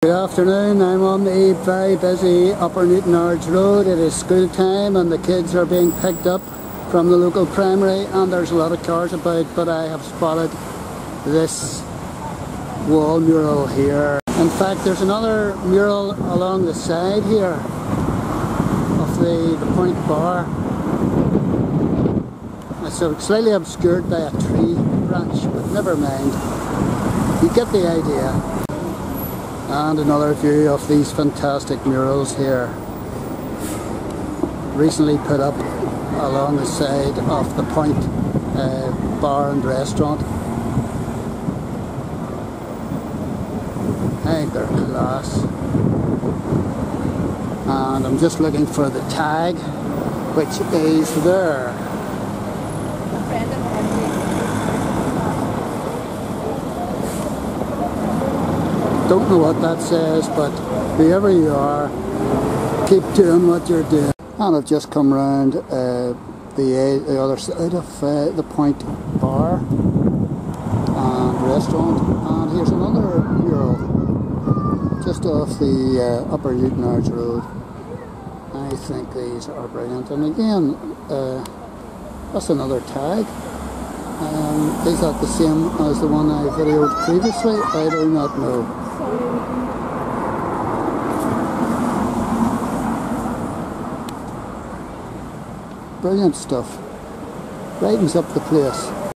Good afternoon, I'm on the very busy Upper Newtownards Road. It is school time and the kids are being picked up from the local primary and there's a lot of cars about but I have spotted this wall mural here. In fact there's another mural along the side here of the, the point bar. It's slightly obscured by a tree branch but never mind. You get the idea and another view of these fantastic murals here. Recently put up along the side of the point uh, bar and restaurant. Think they're class. And I'm just looking for the tag which is there Don't know what that says, but whoever you are, keep doing what you're doing. And I've just come round uh, the, the other side of uh, the Point Bar and restaurant, and here's another mural just off the uh, Upper Newtownards Road. I think these are brilliant, and again, uh, that's another tag. Um, is that the same as the one I videoed previously? I do not know. Brilliant stuff. Brightens up the place.